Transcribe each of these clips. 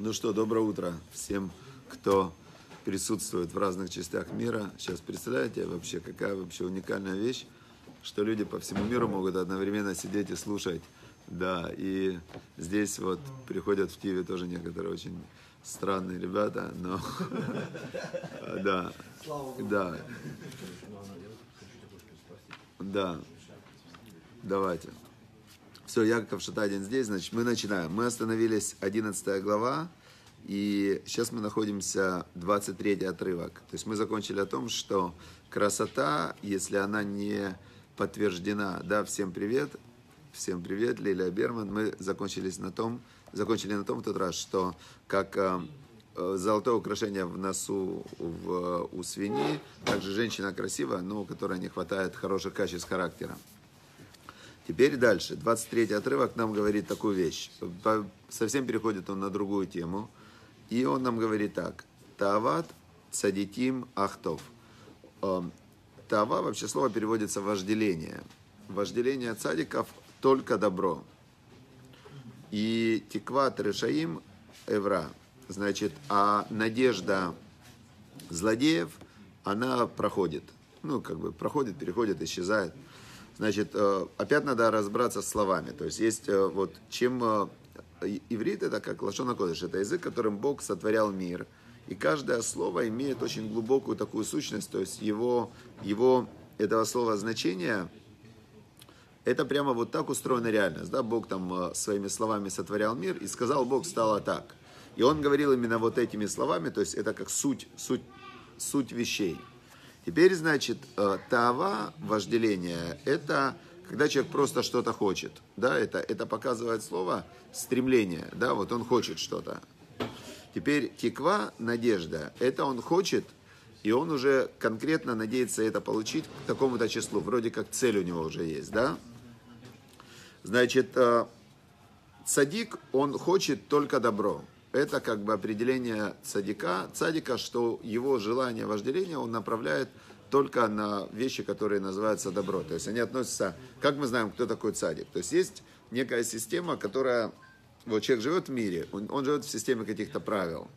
Ну что, доброе утро всем, кто присутствует в разных частях мира. Сейчас представляете вообще, какая вообще уникальная вещь, что люди по всему миру могут одновременно сидеть и слушать. Да, и здесь вот приходят в Киеве тоже некоторые очень странные ребята, но да, да, да, давайте. Все, Яков Шатадин здесь, значит, мы начинаем. Мы остановились, 11 глава, и сейчас мы находимся 23 отрывок. То есть мы закончили о том, что красота, если она не подтверждена, да, всем привет, всем привет, Лилия Берман, мы закончились на том, закончили на том в тот раз, что как э, э золотое украшение в носу в, у свиньи, также женщина красивая, но у которой не хватает хороших качеств характера. Теперь дальше. 23 отрывок нам говорит такую вещь. Совсем переходит он на другую тему. И он нам говорит так. Тават цадитим ахтов. Эм, Тава вообще слово переводится вожделение. Вожделение цадиков только добро. И тикват решаим евра. Значит, а надежда злодеев, она проходит. Ну, как бы проходит, переходит, исчезает. Значит, э, опять надо разбираться с словами. То есть есть э, вот чем э, иврит это как лашона кодыш, это язык, которым Бог сотворял мир. И каждое слово имеет очень глубокую такую сущность, то есть его, его этого слова значение, это прямо вот так устроена реальность. Да? Бог там своими словами сотворял мир, и сказал Бог, стало так. И он говорил именно вот этими словами, то есть это как суть, суть, суть вещей. Теперь, значит, э, тава, вожделение, это когда человек просто что-то хочет. Да, это, это показывает слово стремление. Да, вот он хочет что-то. Теперь тиква, надежда, это он хочет, и он уже конкретно надеется это получить к такому-то числу. Вроде как цель у него уже есть, да? Значит, э, садик, он хочет только добро это как бы определение цадика, цадика, что его желание, вожделение он направляет только на вещи, которые называются добро. То есть они относятся, как мы знаем, кто такой цадик. То есть есть некая система, которая, вот человек живет в мире, он, он живет в системе каких-то правил.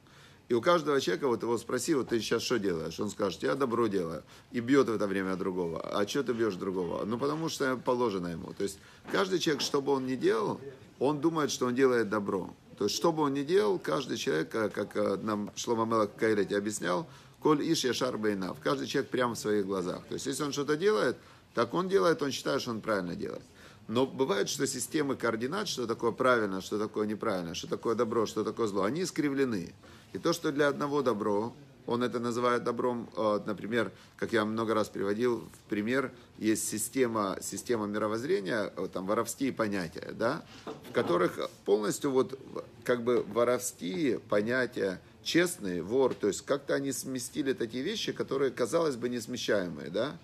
И у каждого человека, вот его спроси, вот ты сейчас что делаешь? Он скажет, я добро делаю. И бьет в это время другого. А что ты бьешь другого? Ну, потому что положено ему. То есть каждый человек, что бы он ни делал, он думает, что он делает добро. То есть, что бы он ни делал, каждый человек, э, как э, нам Шлома Мелах Кайлете объяснял, коль иш яшар бейнав, каждый человек прямо в своих глазах. То есть, если он что-то делает, так он делает, он считает, что он правильно делает. Но бывает, что системы координат, что такое правильно, что такое неправильно, что такое добро, что такое зло, они искривлены. И то, что для одного добро, он это называет добром, э, например, как я много раз приводил в пример, есть система, система мировоззрения, э, там воровские понятия, да, в которых полностью вот как бы воровские понятия, честный вор, то есть как-то они сместили такие вещи, которые, казалось бы, несмещаемые, да,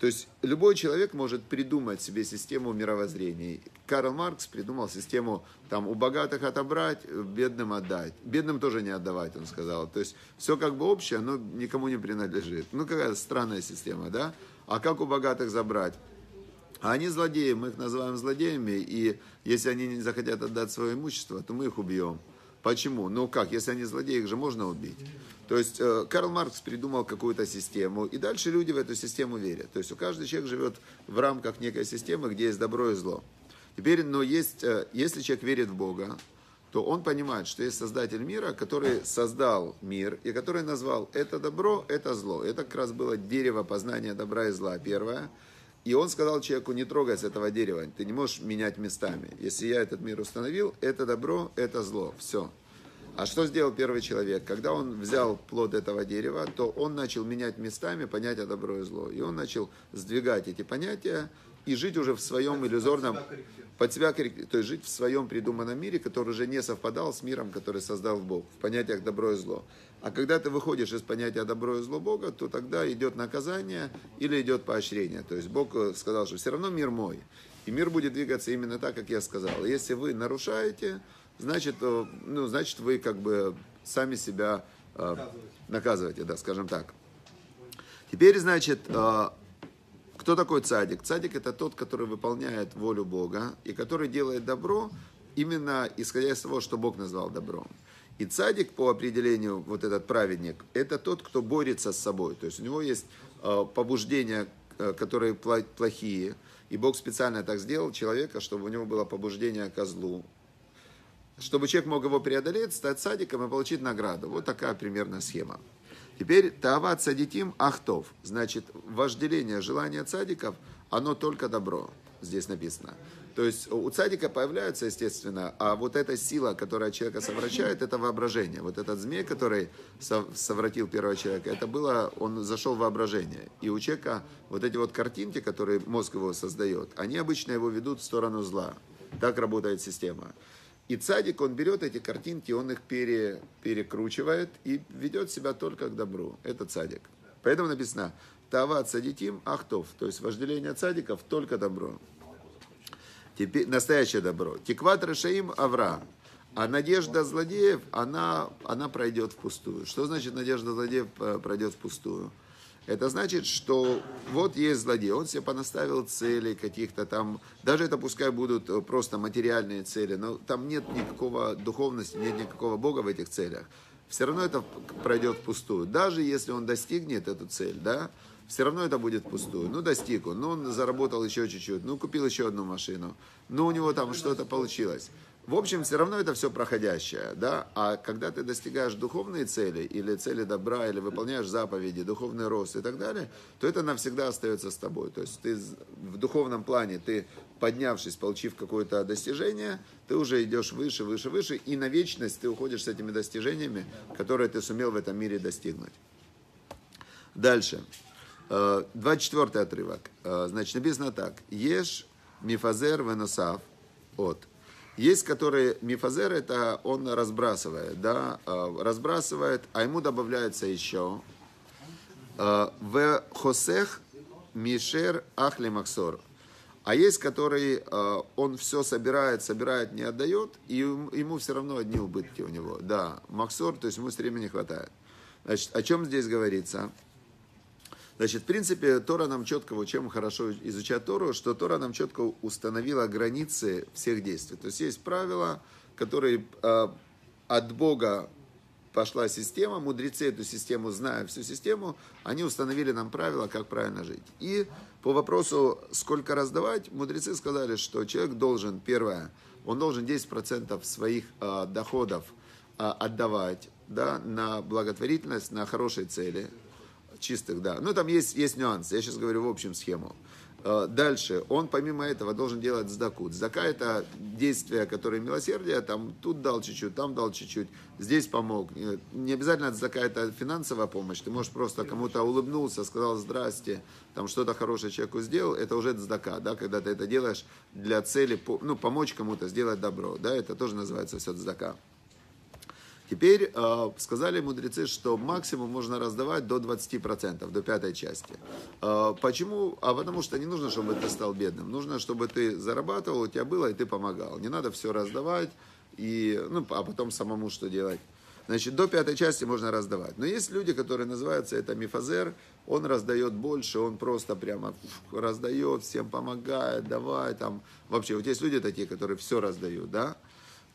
то есть любой человек может придумать себе систему мировоззрения. Карл Маркс придумал систему там у богатых отобрать, бедным отдать. Бедным тоже не отдавать, он сказал. То есть все как бы общее, но никому не принадлежит. Ну какая странная система, да? А как у богатых забрать? А они злодеи, мы их называем злодеями, и если они не захотят отдать свое имущество, то мы их убьем. Почему? Ну как, если они злодеи, их же можно убить. То есть э, Карл Маркс придумал какую-то систему, и дальше люди в эту систему верят. То есть у каждого человек живет в рамках некой системы, где есть добро и зло. Теперь, но есть, э, если человек верит в Бога, то он понимает, что есть Создатель мира, который создал мир, и который назвал это добро, это зло. Это как раз было дерево познания добра и зла, первое. И он сказал человеку, не трогай с этого дерева, ты не можешь менять местами. Если я этот мир установил, это добро, это зло, все. А что сделал первый человек? Когда он взял плод этого дерева, то он начал менять местами понятия добро и зло. И он начал сдвигать эти понятия и жить уже в своем иллюзорном, под себя, то есть жить в своем придуманном мире, который уже не совпадал с миром, который создал Бог, в понятиях добро и зло. А когда ты выходишь из понятия добро и зло Бога, то тогда идет наказание или идет поощрение. То есть Бог э, сказал, что все равно мир мой. И мир будет двигаться именно так, как я сказал. Если вы нарушаете, значит, э, ну, значит вы как бы сами себя э, наказываете, да, скажем так. Теперь, значит, э, кто такой цадик? Цадик это тот, который выполняет волю Бога и который делает добро именно исходя из того, что Бог назвал добром. И цадик, по определению, вот этот праведник, это тот, кто борется с собой. То есть у него есть э, побуждения, э, которые плохие. И Бог специально так сделал человека, чтобы у него было побуждение к злу. Чтобы человек мог его преодолеть, стать садиком и получить награду. Вот такая примерная схема. Теперь Таават Садитим Ахтов. Значит, вожделение, желание цадиков, оно только добро. Здесь написано. То есть у цадика появляется, естественно, а вот эта сила, которая человека совращает, это воображение. Вот этот змей, который совратил первого человека, это было, он зашел в воображение. И у человека вот эти вот картинки, которые мозг его создает, они обычно его ведут в сторону зла. Так работает система. И цадик, он берет эти картинки, он их пере, перекручивает и ведет себя только к добру. Это цадик. Поэтому написано Тават садитим ахтов, то есть вожделение цадиков только добро. Теперь, настоящее добро. Тикват Рашаим Авра. А надежда злодеев, она, она пройдет впустую. Что значит надежда злодеев э, пройдет впустую? Это значит, что вот есть злодей, он себе понаставил цели каких-то там, даже это пускай будут э, просто материальные цели, но там нет никакого духовности, нет никакого Бога в этих целях. Все равно это пройдет впустую. Даже если он достигнет эту цель, да, все равно это будет впустую. Ну, достиг он, ну, он заработал еще чуть-чуть, ну, купил еще одну машину, ну, у него там что-то получилось. В общем, все равно это все проходящее, да, а когда ты достигаешь духовные цели, или цели добра, или выполняешь заповеди, духовный рост и так далее, то это навсегда остается с тобой. То есть ты в духовном плане, ты поднявшись, получив какое-то достижение, ты уже идешь выше, выше, выше, и на вечность ты уходишь с этими достижениями, которые ты сумел в этом мире достигнуть. Дальше. 24 э, отрывок. Э, значит, написано так. Ешь мифазер веносав от. Есть, которые мифазер, это он разбрасывает, да, э, разбрасывает, а ему добавляется еще. Э, в хосех мишер ахли максор. А есть, который э, он все собирает, собирает, не отдает, и ему все равно одни убытки у него. Да, максор, то есть ему все время не хватает. Значит, о чем здесь говорится? Значит, в принципе, Тора нам четко, вот чем хорошо изучать Тору, что Тора нам четко установила границы всех действий. То есть есть правила, которые э, от Бога пошла система, мудрецы эту систему, зная всю систему, они установили нам правила, как правильно жить. И по вопросу, сколько раздавать, мудрецы сказали, что человек должен, первое, он должен 10% своих э, доходов э, отдавать да, на благотворительность, на хорошие цели – чистых, да. Ну, там есть, есть нюансы. Я сейчас говорю в общем схему. Э, дальше, он помимо этого должен делать сдаку. Сдака это действие, которое милосердие, там тут дал чуть-чуть, там дал чуть-чуть, здесь помог. Э, не обязательно сдака это финансовая помощь, ты можешь просто кому-то улыбнулся, сказал здрасте, там что-то хорошее человеку сделал, это уже сдака, да, когда ты это делаешь для цели, ну, помочь кому-то, сделать добро, да, это тоже называется все сдака. Теперь э, сказали мудрецы, что максимум можно раздавать до 20%, до пятой части. Э, почему? А потому что не нужно, чтобы ты стал бедным. Нужно, чтобы ты зарабатывал, у тебя было, и ты помогал. Не надо все раздавать, и, ну, а потом самому что делать. Значит, до пятой части можно раздавать. Но есть люди, которые называются, это мифазер, он раздает больше, он просто прямо раздает, всем помогает, давай там. Вообще, вот есть люди такие, которые все раздают, да?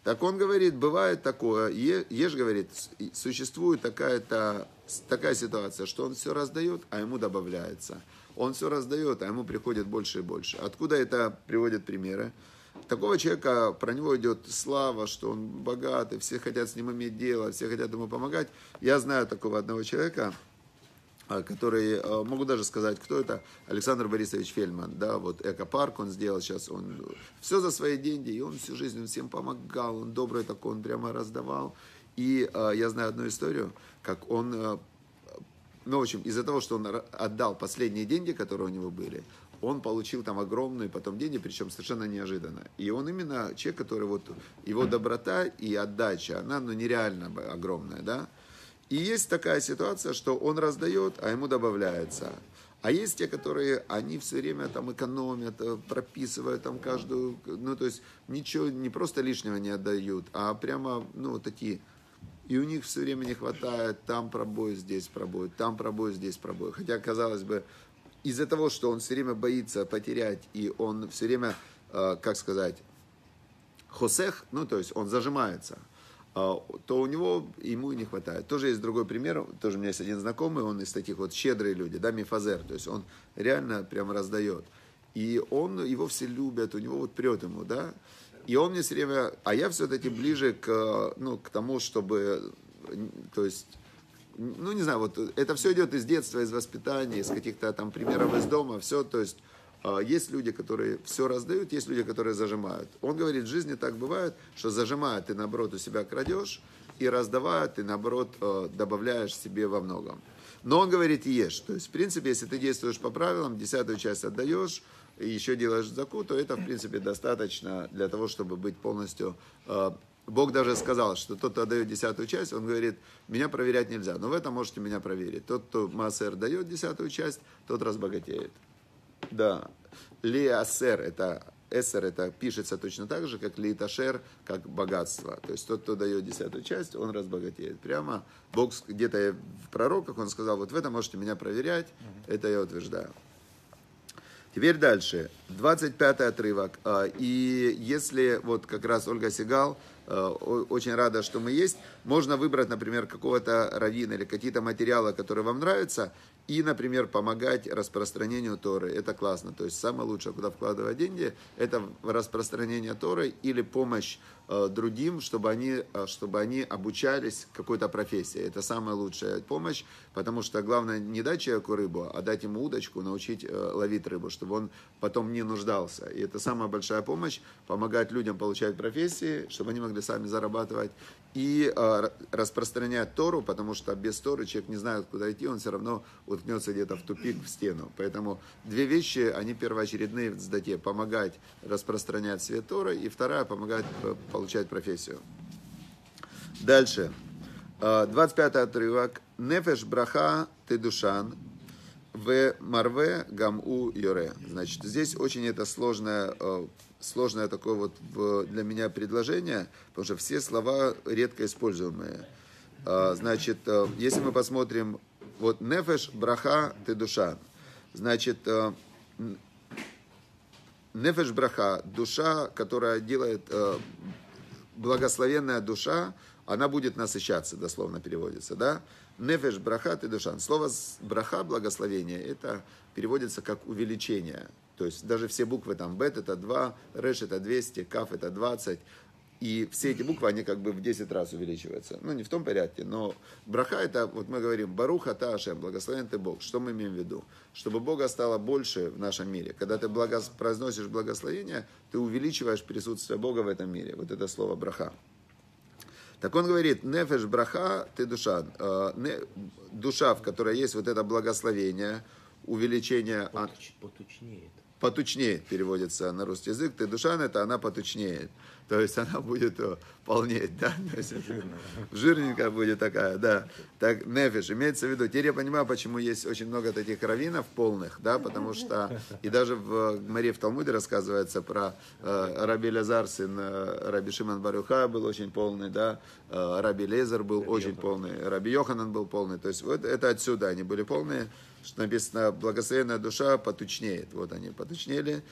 Так он говорит, бывает такое, Ешь говорит, существует такая-то, такая ситуация, что он все раздает, а ему добавляется. Он все раздает, а ему приходит больше и больше. Откуда это приводят примеры? Такого человека, про него идет слава, что он богатый, все хотят с ним иметь дело, все хотят ему помогать. Я знаю такого одного человека, а, который, а, могу даже сказать, кто это, Александр Борисович Фельман, да, вот экопарк он сделал сейчас, он все за свои деньги, и он всю жизнь он всем помогал, он добрый такой, он прямо раздавал. И э, я знаю одну историю, как он, э, ну, в общем, из-за того, что он отдал последние деньги, которые у него были, он получил там огромные потом деньги, причем совершенно неожиданно. И он именно человек, который вот, его доброта и отдача, она, ну, нереально огромная, да, и есть такая ситуация, что он раздает, а ему добавляется. А есть те, которые, они все время там экономят, э, прописывают там каждую, ну, то есть ничего, не просто лишнего не отдают, а прямо, ну, такие, и у них все время не хватает, там пробой, здесь пробой, там пробой, здесь пробой. Хотя, казалось бы, из-за того, что он все время боится потерять, и он все время, э, как сказать, хосех, ну, то есть он зажимается, то у него ему и не хватает. Тоже есть другой пример, тоже у меня есть один знакомый, он из таких вот щедрые люди, да, мифазер, то есть он реально прям раздает. И он, его все любят, у него вот прет ему, да, и он мне все время, а я все-таки ближе к, ну, к тому, чтобы, то есть, ну, не знаю, вот это все идет из детства, из воспитания, из каких-то там примеров из дома, все, то есть, а, есть люди, которые все раздают, есть люди, которые зажимают. Он говорит, в жизни так бывает, что зажимая, ты наоборот у себя крадешь, и раздавая, ты наоборот э, добавляешь себе во многом. Но он говорит, ешь. То есть, в принципе, если ты действуешь по правилам, десятую часть отдаешь, и еще делаешь заку, то это, в принципе, достаточно для того, чтобы быть полностью... Э, Бог даже сказал, что тот, кто отдает десятую часть, он говорит, меня проверять нельзя, но в этом можете меня проверить. Тот, кто Маасер дает десятую часть, тот разбогатеет. Да. Лиасер, это эсер, это пишется точно так же, как литашер, как богатство. То есть тот, кто дает десятую часть, он разбогатеет. Прямо Бог где-то в пророках, он сказал, вот в этом можете меня проверять, это я утверждаю. Теперь дальше, 25 отрывок. А, и если вот как раз Ольга Сигал, очень рада, что мы есть, можно выбрать, например, какого-то равина или какие-то материалы, которые вам нравятся, и, например, помогать распространению Торы. Это классно. То есть самое лучшее, куда вкладывать деньги, это распространение Торы или помощь э, другим, чтобы они, э, чтобы они обучались какой-то профессии. Это самая лучшая помощь, потому что главное не дать человеку рыбу, а дать ему удочку, научить э, ловить рыбу, чтобы он потом не нуждался. И это самая большая помощь, помогать людям получать профессии, чтобы они могли сами зарабатывать и э, распространять Тору, потому что без Торы человек не знает, куда идти, он все равно уткнется где-то в тупик, в стену. Поэтому две вещи, они первоочередные в Сдате. Помогать распространять свет Торы, и вторая, помогать э, получать профессию. Дальше. 25 отрывок. Нефеш браха ты душан, в марве гаму йоре. Значит, здесь очень это сложное э, сложное такое вот для меня предложение, потому что все слова редко используемые. А, значит, э, если мы посмотрим, вот нефеш, браха, ты душа. Значит, э, нефеш, браха, душа, которая делает э, благословенная душа, она будет насыщаться, дословно переводится, да? Нефеш, браха, ты душа. Слово браха, благословение, это переводится как увеличение. То есть даже все буквы там, бет это 2, реш это 200, каф это 20. И все эти буквы, они как бы в 10 раз увеличиваются. Ну, не в том порядке, но браха это, вот мы говорим, баруха та ашем, благословен ты Бог. Что мы имеем в виду? Чтобы Бога стало больше в нашем мире. Когда ты благо... произносишь благословение, ты увеличиваешь присутствие Бога в этом мире. Вот это слово браха. Так он говорит, нефеш браха, ты душа. Э, душа, в которой есть вот это благословение, увеличение... Потучнеет потучнее переводится на русский язык, ты душа это она потучнеет. То есть она будет э, полнеть, да? жирненькая будет такая, да. Так, нефиш, имеется в виду. Теперь я понимаю, почему есть очень много таких раввинов полных, да, потому что, и даже в Маре в Талмуде рассказывается про э, Раби Лазар, сын э, Раби Шиман Барюха был очень полный, да, э, Раби Лезер был Раби очень Йоханан. полный, Раби Йоханан был полный, то есть вот это отсюда они были полные что написано, благословенная душа потучнеет. Вот они потучнели.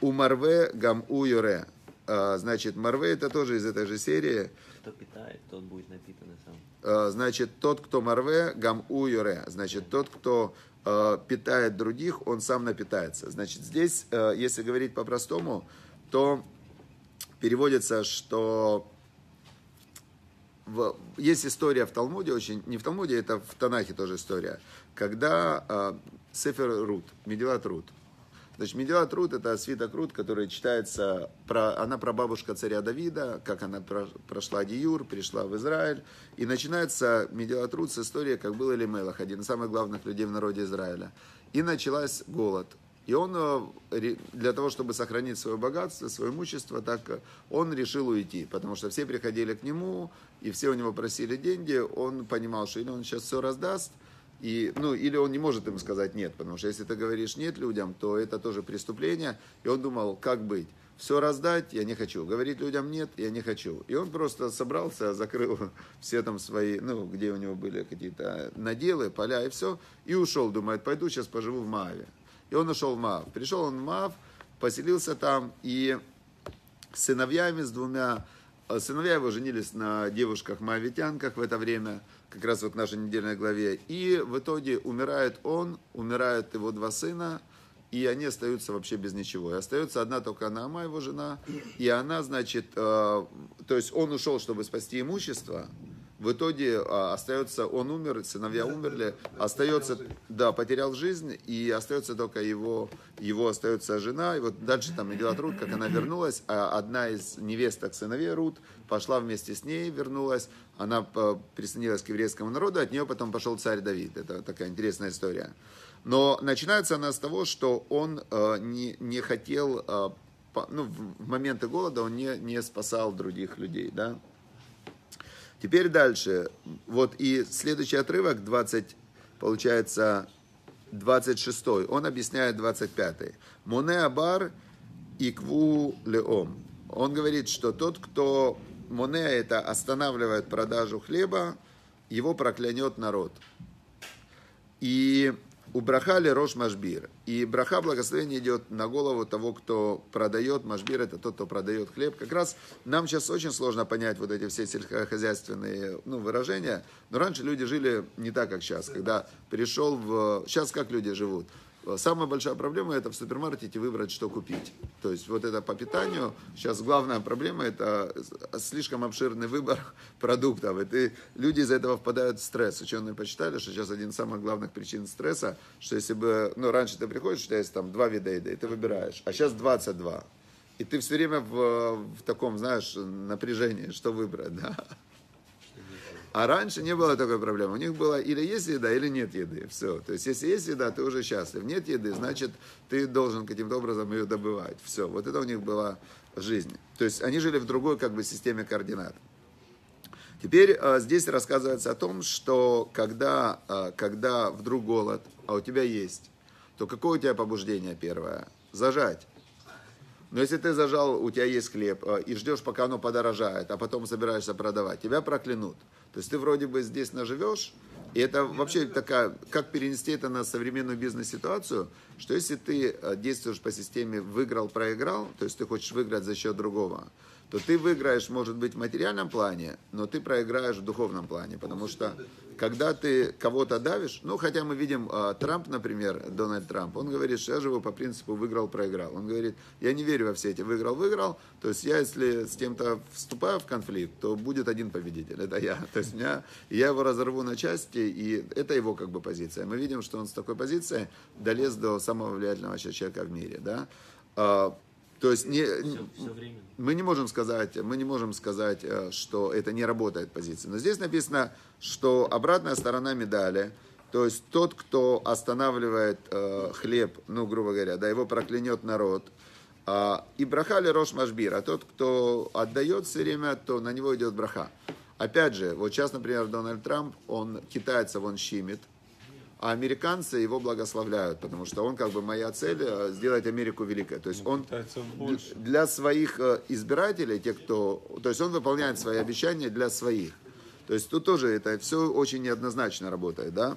У Марве гам у юре. А, значит, Марве это тоже из этой же серии. Кто питает, тот будет напитан сам. А, значит, тот, кто Марве, гам у юре. Значит, тот, кто а, питает других, он сам напитается. Значит, здесь, если говорить по-простому, то переводится, что в, есть история в Талмуде, очень, не в Талмуде, это в Танахе тоже история, когда э, Сефер Рут, Медилат Рут, Значит, Медилат Рут это свиток Рут, который читается, про, она про бабушка царя Давида, как она про, прошла Диюр, пришла в Израиль. И начинается Медилат Рут с истории, как был Элимелах, один из самых главных людей в народе Израиля. И началась голод. И он э, для того, чтобы сохранить свое богатство, свое имущество, так э, он решил уйти, потому что все приходили к нему, и все у него просили деньги, он понимал, что или он сейчас все раздаст, и, ну, или он не может им сказать нет, потому что если ты говоришь нет людям, то это тоже преступление. И он думал, как быть? Все раздать я не хочу, говорить людям нет я не хочу. И он просто собрался, закрыл все там свои, ну, где у него были какие-то наделы, поля и все, и ушел, думает, пойду сейчас поживу в Мааве. И он ушел в Маав. Пришел он в Маав, поселился там, и сыновьями, с двумя. Э, Сыновья его женились на девушках-моавитянках в это время, как раз вот в нашей недельной главе. И в итоге умирает он, умирают его два сына, и они остаются вообще без ничего. И остается одна только Наама, его жена, и она, значит, э, то есть он ушел, чтобы спасти имущество, в итоге а, остается, он умер, сыновья умерли, остается, да, потерял жизнь, и остается только его, его остается жена, и вот дальше там идет Рут, как она вернулась, а одна из невесток сыновей Рут пошла вместе с ней, вернулась, она э, присоединилась к еврейскому народу, от нее потом пошел царь Давид, это такая интересная история. Но начинается она с того, что он э, не, не хотел, э, по- ну, в моменты голода он не, не спасал других людей, да, Теперь дальше. Вот и следующий отрывок, 20, получается, 26. Он объясняет 25. Моне Абар Икву Леом. Он говорит, что тот, кто Моне это останавливает продажу хлеба, его проклянет народ. И у брахали рош машбир. И браха благословение идет на голову того, кто продает. Машбир это тот, кто продает хлеб. Как раз нам сейчас очень сложно понять вот эти все сельскохозяйственные ну, выражения. Но раньше люди жили не так, как сейчас. Когда перешел в... Сейчас как люди живут? Самая большая проблема это в супермаркете выбрать, что купить. То есть вот это по питанию. Сейчас главная проблема это слишком обширный выбор продуктов. И ты, люди из-за этого впадают в стресс. Ученые посчитали, что сейчас один из самых главных причин стресса, что если бы, ну раньше ты приходишь, у тебя есть там два вида еды, и ты выбираешь, а сейчас 22. И ты все время в, в таком, знаешь, напряжении, что выбрать, да. А раньше не было такой проблемы. У них было или есть еда, или нет еды. Все. То есть, если есть еда, ты уже счастлив. Нет еды, значит, ты должен каким-то образом ее добывать. Все. Вот это у них была жизнь. То есть, они жили в другой как бы системе координат. Теперь э, здесь рассказывается о том, что когда, э, когда вдруг голод, а у тебя есть, то какое у тебя побуждение первое? Зажать. Но если ты зажал, у тебя есть хлеб, э, и ждешь, пока оно подорожает, а потом собираешься продавать, тебя проклянут. То есть ты вроде бы здесь наживешь, и это вообще такая, как перенести это на современную бизнес-ситуацию, что если ты э, действуешь по системе выиграл-проиграл, то есть ты хочешь выиграть за счет другого, то ты выиграешь, может быть, в материальном плане, но ты проиграешь в духовном плане, потому что когда ты кого-то давишь, ну, хотя мы видим э, Трамп, например, Дональд Трамп, он говорит, что я живу по принципу выиграл-проиграл. Он говорит, я не верю во все эти выиграл-выиграл, то есть я, если с кем-то вступаю в конфликт, то будет один победитель, это я. То есть меня, я его разорву на части, и это его как бы позиция. Мы видим, что он с такой позиции долез до самого влиятельного человека в мире, да. А, то есть не, Все мы не можем сказать, мы не можем сказать, э, что это не работает позиция. Но здесь написано, что обратная сторона медали, то есть тот, кто останавливает э, хлеб, ну, грубо говоря, да, его проклянет народ. А, и брахали рош машбир, а тот, кто отдает все время, то на него идет браха. Опять же, вот сейчас, например, Дональд Трамп, он китайцев, он щимит, а американцы его благословляют, потому что он как бы моя цель э, сделать Америку великой. То есть он для своих э, избирателей, тех, кто... То есть он выполняет свои обещания для своих. То есть тут тоже это все очень неоднозначно работает, да?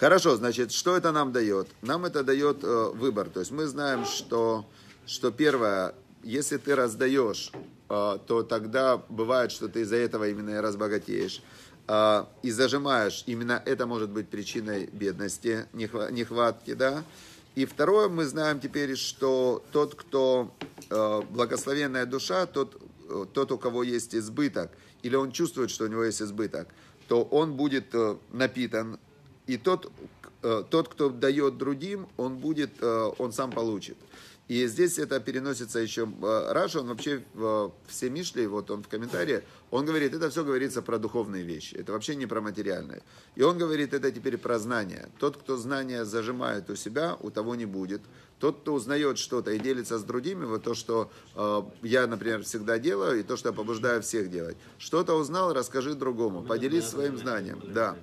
Хорошо, значит, что это нам дает? Нам это дает э, выбор. То есть мы знаем, что, что первое, если ты раздаешь, э, то тогда бывает, что ты из-за этого именно и разбогатеешь. Э, и зажимаешь, именно это может быть причиной бедности, нехва- нехватки, да? И второе, мы знаем теперь, что тот, кто э, благословенная душа, тот, э, тот, у кого есть избыток, или он чувствует, что у него есть избыток, то он будет э, напитан, и тот, э, тот, кто дает другим, он будет, э, он сам получит. И здесь это переносится еще э, Раша, он вообще в все Мишли, вот он в комментарии, он говорит, это все говорится про духовные вещи, это вообще не про материальные. И он говорит, это теперь про знание. Тот, кто знание зажимает у себя, у того не будет. Тот, кто узнает что-то и делится с другими, вот то, что э, я, например, всегда делаю, и то, что я побуждаю всех делать. Что-то узнал, расскажи другому, поделись своим знанием. Да.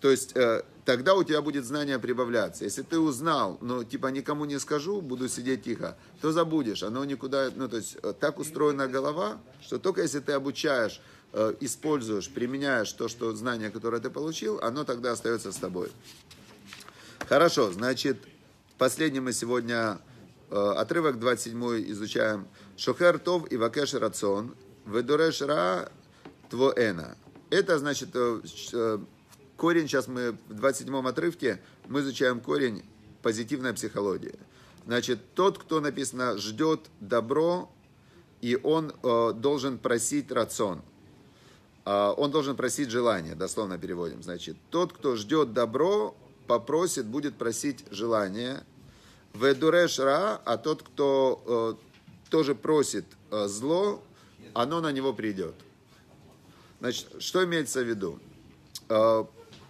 То есть э, тогда у тебя будет знание прибавляться. Если ты узнал, но типа никому не скажу, буду сидеть тихо, то забудешь. Оно никуда, ну то есть э, так устроена голова, что только если ты обучаешь, э, используешь, применяешь то, что знание, которое ты получил, оно тогда остается с тобой. Хорошо, значит, последний мы сегодня отрывок 27 изучаем. Шохер тов и вакеш рацион, ведуреш ра твоэна. Это значит, корень, сейчас мы в 27-м отрывке, мы изучаем корень позитивная психология. Значит, тот, кто написано, ждет добро, и он э, должен просить рацион. Э, он должен просить желание, дословно переводим. Значит, тот, кто ждет добро, попросит, будет просить желание. Ведуреш ра, а тот, кто э, тоже просит э, зло, оно на него придет. Значит, что имеется в виду?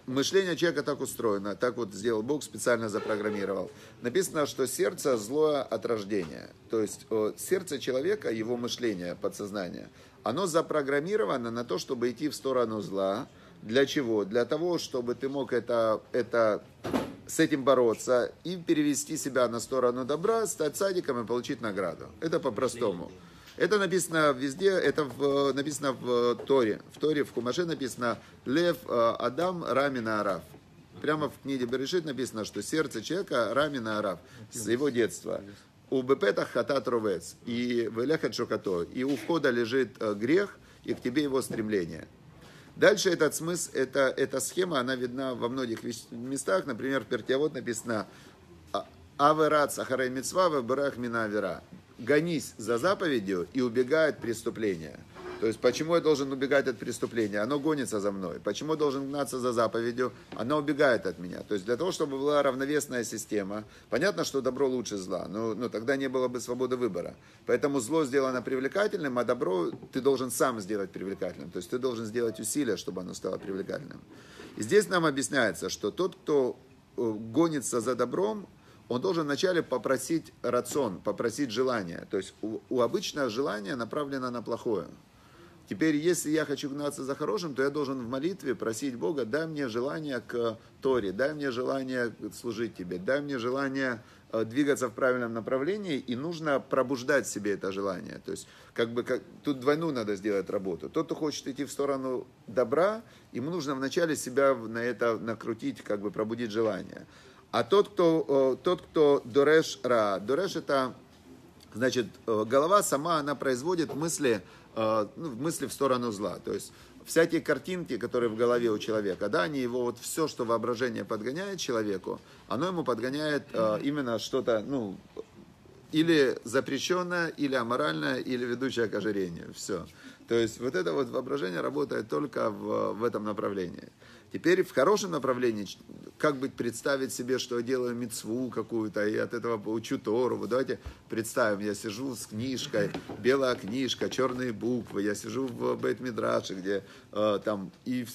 Мышление человека так устроено, так вот сделал Бог, специально запрограммировал. Написано, что сердце злое от рождения. То есть э, сердце человека, его мышление, подсознание, оно запрограммировано на то, чтобы идти в сторону зла. Для чего? Для того, чтобы ты мог это, это, с этим бороться и перевести себя на сторону добра, стать садиком и получить награду. Это по-простому. Это написано везде, это в, написано в Торе. В Торе, в Кумаше написано «Лев э, Адам Рамина Араф». Прямо в книге Берешит написано, что сердце человека Рамина Араф с его детства. У Бепетах хатат ровец, и в Элехат шокато, и у входа лежит э, грех, и к тебе его стремление. Дальше этот смысл, это, эта схема, она видна во многих местах. Например, в Пертиавод написано «А, Аверат Сахарай Мицва Вабарах Мина Авера гонись за заповедью и убегай от преступления. То есть, почему я должен убегать от преступления? Оно гонится за мной. Почему я должен гнаться за заповедью? Оно убегает от меня. То есть, для того, чтобы была равновесная система, понятно, что добро лучше зла, но, но тогда не было бы свободы выбора. Поэтому зло сделано привлекательным, а добро ты должен сам сделать привлекательным. То есть, ты должен сделать усилия, чтобы оно стало привлекательным. И здесь нам объясняется, что тот, кто э, гонится за добром, он должен вначале попросить рацион, попросить желание. То есть у, у обычного желания направлено на плохое. Теперь, если я хочу гнаться за хорошим, то я должен в молитве просить Бога, дай мне желание к Торе, дай мне желание служить тебе, дай мне желание э, двигаться в правильном направлении, и нужно пробуждать в себе это желание. То есть, как бы, как, тут двойную надо сделать работу. Тот, кто хочет идти в сторону добра, ему нужно вначале себя на это накрутить, как бы пробудить желание. А тот, кто, тот, кто дореш ра, дореш это, значит, голова сама, она производит мысли, ну, мысли в сторону зла. То есть всякие картинки, которые в голове у человека, да, они его вот все, что воображение подгоняет человеку, оно ему подгоняет именно что-то, ну, или запрещенное, или аморальное, или ведущее к ожирению. Все. То есть вот это вот воображение работает только в, в этом направлении. Теперь в хорошем направлении, как быть представить себе, что я делаю мецву какую-то, и от этого получу Тору. Вот давайте представим, я сижу с книжкой, белая книжка, черные буквы, я сижу в бейт мидраше где э, там, и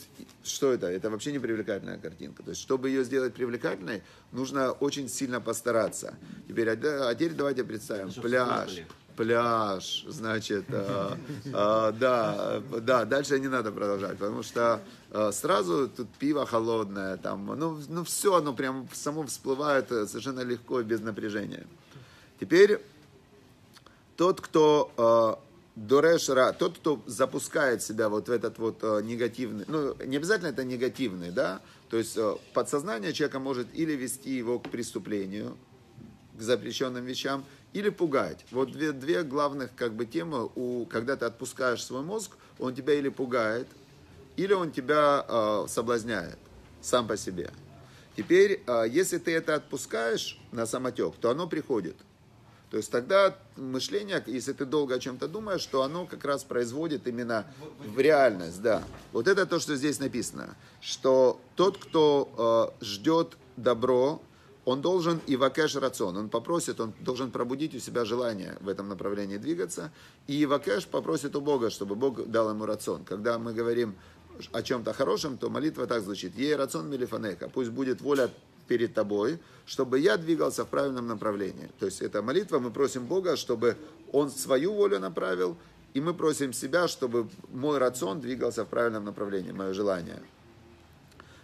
что это? Это вообще не привлекательная картинка. То есть, чтобы ее сделать привлекательной, нужно очень сильно постараться. Теперь, а теперь давайте представим, пляж пляж, значит, э, э, да, да, дальше не надо продолжать, потому что э, сразу тут пиво холодное, там, ну, ну все, оно прям само всплывает э, совершенно легко и без напряжения. Теперь тот, кто э, дорешера, тот, кто запускает себя вот в этот вот э, негативный, ну, не обязательно это негативный, да, то есть э, подсознание человека может или вести его к преступлению, к запрещенным вещам, или пугать. Вот две, две главных как бы темы, у, когда ты отпускаешь свой мозг, он тебя или пугает, или он тебя э, соблазняет сам по себе. Теперь, э, если ты это отпускаешь на самотек, то оно приходит. То есть тогда мышление, если ты долго о чем-то думаешь, то оно как раз производит именно в реальность, да. Вот это то, что здесь написано, что тот, кто э, ждет добро, он должен и вакеш рацион, он попросит, он должен пробудить у себя желание в этом направлении двигаться, и вакеш попросит у Бога, чтобы Бог дал ему рацион. Когда мы говорим о чем-то хорошем, то молитва так звучит, ей рацион милифанека, пусть будет воля перед тобой, чтобы я двигался в правильном направлении. То есть это молитва, мы просим Бога, чтобы Он свою волю направил, и мы просим себя, чтобы мой рацион двигался в правильном направлении, мое желание.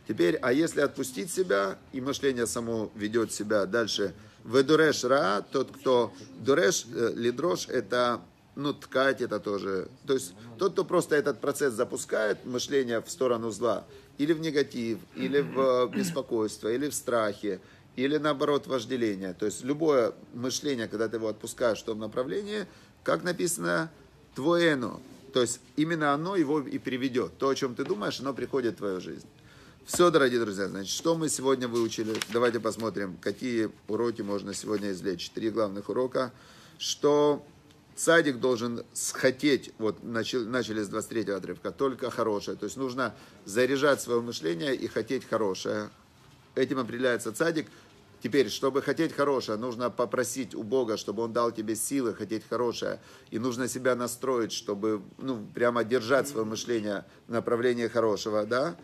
Теперь, а если отпустить себя, и мышление само ведет себя дальше, ведуреш ра, тот, кто дуреш, э, лидрош, это ну, ткать это тоже. То есть тот, кто просто этот процесс запускает, мышление в сторону зла, или в негатив, или в э, беспокойство, или в страхе, или наоборот вожделение. То есть любое мышление, когда ты его отпускаешь в том направлении, как написано, твоено. То есть именно оно его и приведет. То, о чем ты думаешь, оно приходит в твою жизнь. Все, дорогие друзья, значит, что мы сегодня выучили? Давайте посмотрим, какие уроки можно сегодня извлечь. Три главных урока. Что садик должен хотеть, вот начали, начали с 23 отрывка, только хорошее. То есть нужно заряжать свое мышление и хотеть хорошее. Этим определяется садик. Теперь, чтобы хотеть хорошее, нужно попросить у Бога, чтобы Он дал тебе силы хотеть хорошее. И нужно себя настроить, чтобы ну, прямо держать свое мышление в направлении хорошего. Да?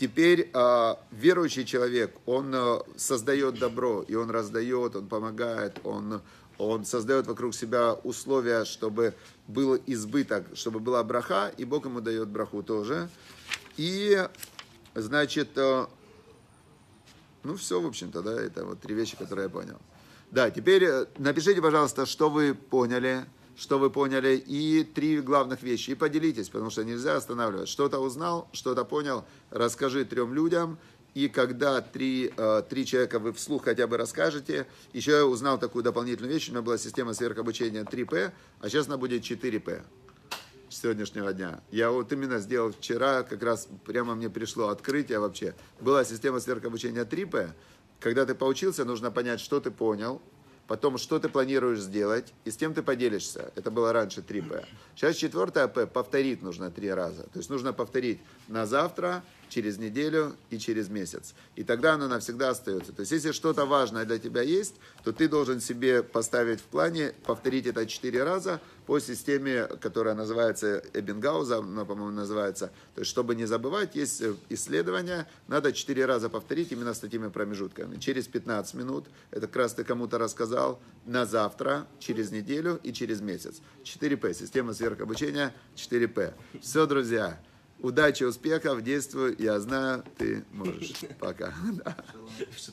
Теперь э, верующий человек, он э, создает добро, и он раздает, он помогает, он, он создает вокруг себя условия, чтобы был избыток, чтобы была браха, и Бог ему дает браху тоже. И, значит, э, ну, все, в общем-то, да, это вот три вещи, которые я понял. Да, теперь э, напишите, пожалуйста, что вы поняли, что вы поняли, и три главных вещи. И поделитесь, потому что нельзя останавливать. Что-то узнал, что-то понял, расскажи трем людям. И когда три, э, три человека вы вслух хотя бы расскажете, еще я узнал такую дополнительную вещь, у меня была система сверхобучения 3П, а сейчас она будет 4П с сегодняшнего дня. Я вот именно сделал вчера, как раз прямо мне пришло открытие вообще. Была система сверхобучения 3П. Когда ты поучился, нужно понять, что ты понял, потом, что ты планируешь сделать, и с кем ты поделишься. Это было раньше 3П. Сейчас четвертое П, повторить нужно три раза. То есть нужно повторить на завтра, через неделю и через месяц. И тогда оно навсегда остается. То есть, если что-то важное для тебя есть, то ты должен себе поставить в плане, повторить это четыре раза по системе, которая называется Эббингауза, она, по-моему, называется. То есть, чтобы не забывать, есть исследования, надо четыре раза повторить именно с такими промежутками. Через 15 минут, это как раз ты кому-то рассказал, на завтра, через неделю и через месяц. 4П, система сверхобучения 4П. Все, друзья. Удачи, успехов, действуй, я знаю, ты можешь. Пока.